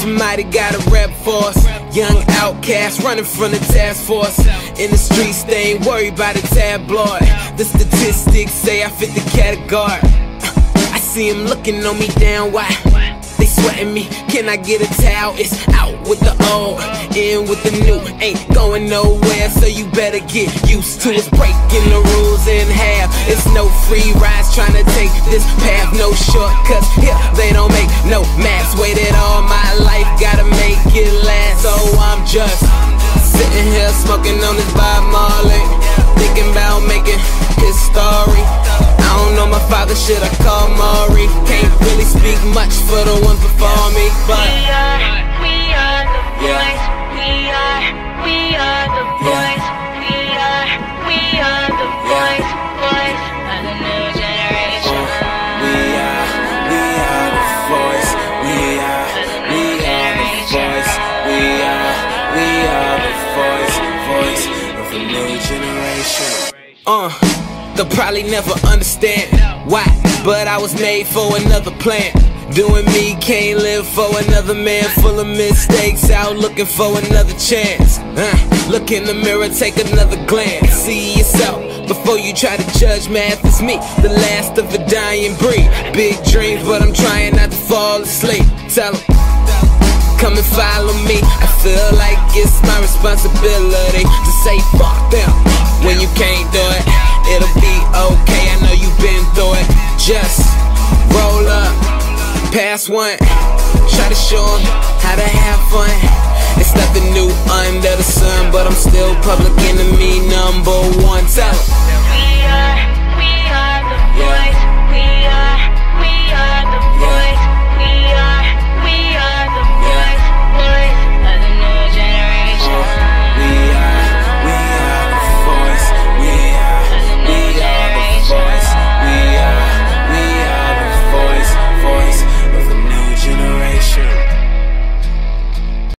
Somebody got a rep for us. Young outcast running from the task force. In the streets, they ain't worried about a tabloid. The statistics say I fit the category. I see them looking on me down, why? They sweating me, can I get a towel? It's out with the old in with the new. Ain't going nowhere, so you better get used to it. Breaking the rules in half. It's no free rides trying to take this path. No shortcuts. Here they don't make no maps. Waited all my life, gotta make it last. So I'm just sitting here smoking on this Bob Marley, thinking about making his story. I don't know my father, should I call Maury? Can't really speak much for the ones Uh, they'll probably never understand why, but I was made for another plan. Doing me, can't live for another man. Full of mistakes, out looking for another chance. Uh, look in the mirror, take another glance. See yourself before you try to judge math. It's me, the last of a dying breed. Big dreams, but I'm trying not to fall asleep. Tell 'em. Come and follow me. Feel like it's my responsibility to say fuck them when you can't do it. It'll be okay. I know you've been through it. Just roll up, pass one. Try to show 'em how to have fun. It's nothing new under the sun, but I'm still public enemy number one.